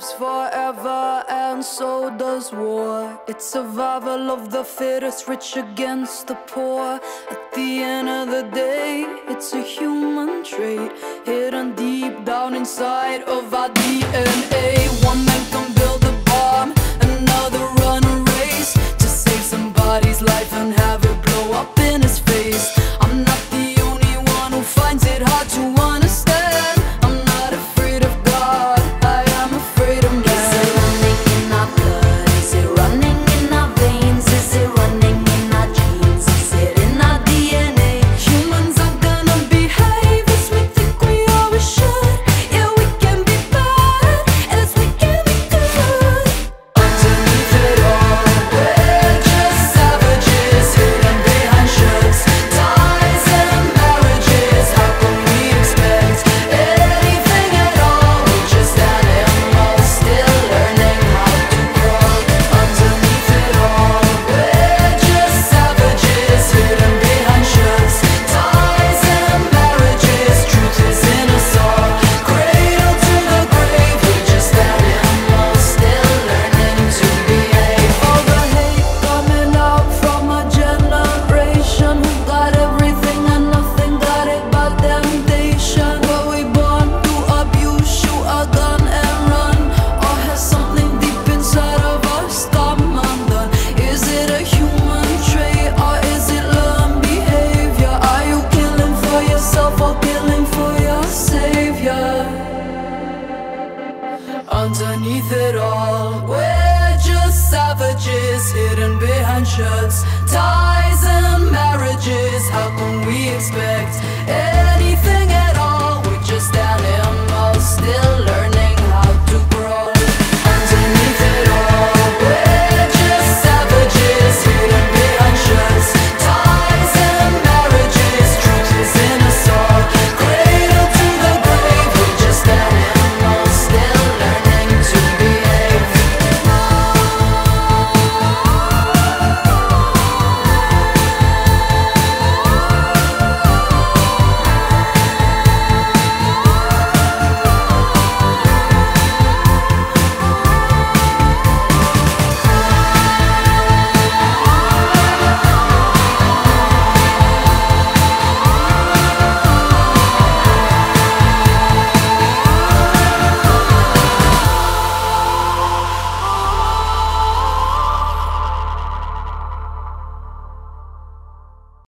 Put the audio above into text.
lives forever, and so does war. It's survival of the fittest, rich against the poor. At the end of the day, it's a human trait hidden deep down inside of our DNA. Underneath it all, we're just savages hidden behind shirts, ties, and marriages. How can we expect?